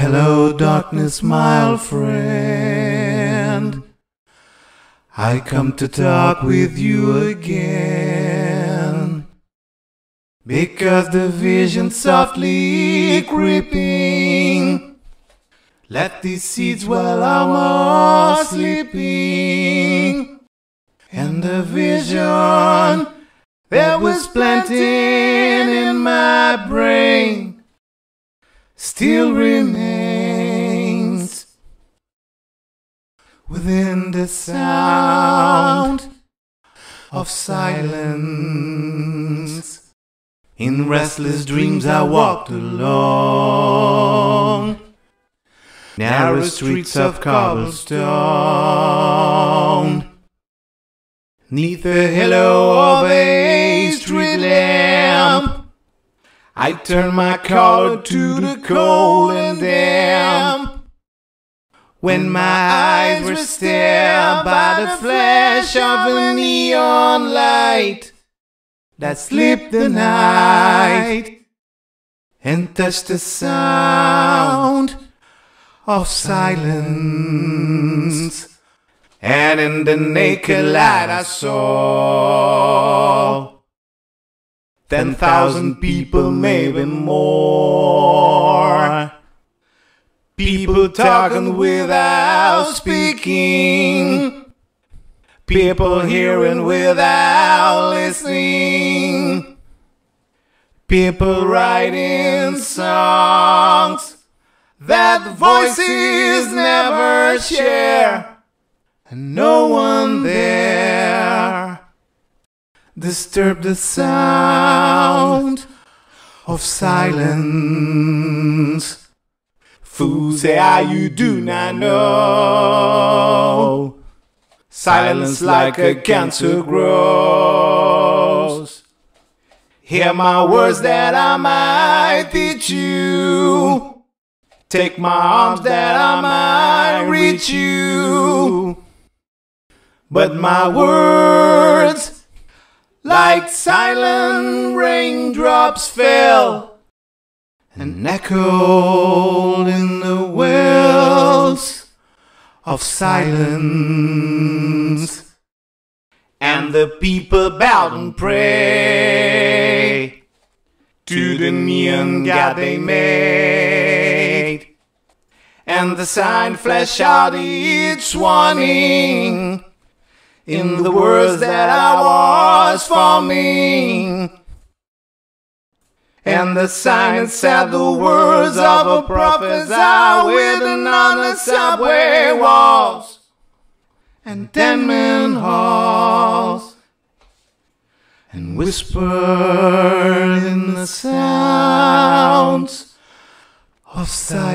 Hello, darkness, my friend. I come to talk with you again. Because the vision softly creeping. Let these seeds while I'm sleeping. And the vision that was planted in my brain still remains within the sound of silence. In restless dreams, I walked along narrow streets of cobblestone. Neath the halo of a I turned my collar to the cold and damp. When my eyes were stared by the flash of a neon light that slipped the night and touched the sound of silence. And in the naked light I saw ten thousand people, maybe more. People talking without speaking. People hearing without listening. People writing songs that voices never share and no one there disturbed the sound of silence. Fools say, ah, you do not know. Silence like a cancer grows. Hear my words that I might teach you. Take my arms that I might reach you. But my words, like silent raindrops, fell and echoed in the wells of silence. And the people bowed and prayed to the neon god they made. And the sign flashed out its warning in the words that I was forming. And the sign said the words of a prophet are written on the subway walls and tenement halls and whispered in the sounds of silence.